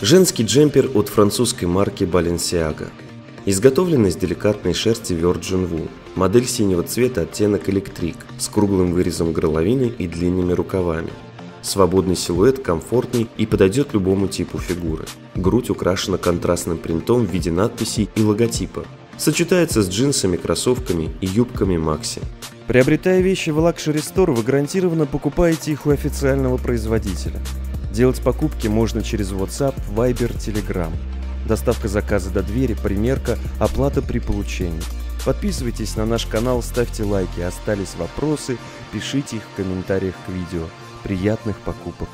Женский джемпер от французской марки Balenciaga. Изготовлен из деликатной шерсти Virgin Wool. Модель синего цвета оттенок электрик с круглым вырезом горловины и длинными рукавами. Свободный силуэт комфортный и подойдет любому типу фигуры. Грудь украшена контрастным принтом в виде надписей и логотипа. Сочетается с джинсами, кроссовками и юбками Макси. Приобретая вещи в Luxury Store, вы гарантированно покупаете их у официального производителя. Делать покупки можно через WhatsApp, Viber, Telegram. Доставка заказа до двери, примерка, оплата при получении. Подписывайтесь на наш канал, ставьте лайки. Остались вопросы, пишите их в комментариях к видео. Приятных покупок!